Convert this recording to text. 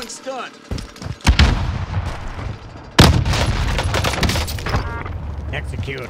going stun. Execute.